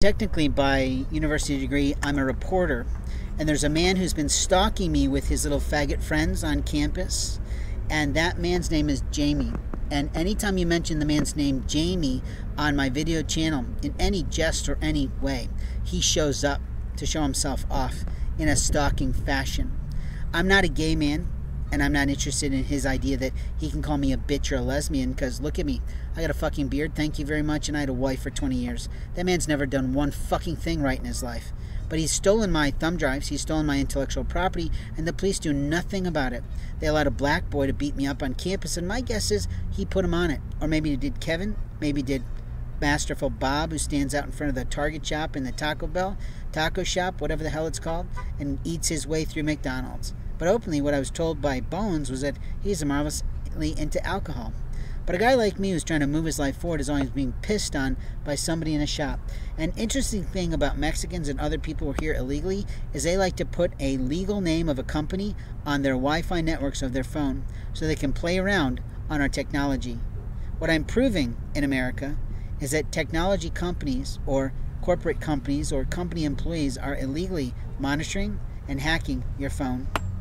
Technically, by university degree, I'm a reporter. And there's a man who's been stalking me with his little faggot friends on campus. And that man's name is Jaimey. And anytime you mention the man's name, Jaimey, on my video channel, in any jest or any way, he shows up to show himself off in a stalking fashion. I'm not a gay man and I'm not interested in his idea that he can call me a bitch or a lesbian because look at me. I got a fucking beard, thank you very much, and I had a wife for 20 years. That man's never done one fucking thing right in his life. But he's stolen my thumb drives, he's stolen my intellectual property, and the police do nothing about it. They allowed a black boy to beat me up on campus, and my guess is he put him on it. Or maybe he did Kevin, maybe did Masterful Bob, who stands out in front of the Target shop in the Taco Bell, taco shop, whatever the hell it's called, and eats his way through McDonald's. But openly, what I was told by Bones was that he's marvelously into alcohol. But a guy like me who's trying to move his life forward is always being pissed on by somebody in a shop. An interesting thing about Mexicans and other people who are here illegally is they like to put a legal name of a company on their Wi Fi networks of their phone so they can play around on our technology. What I'm proving in America is that technology companies or corporate companies or company employees are illegally monitoring and hacking your phone.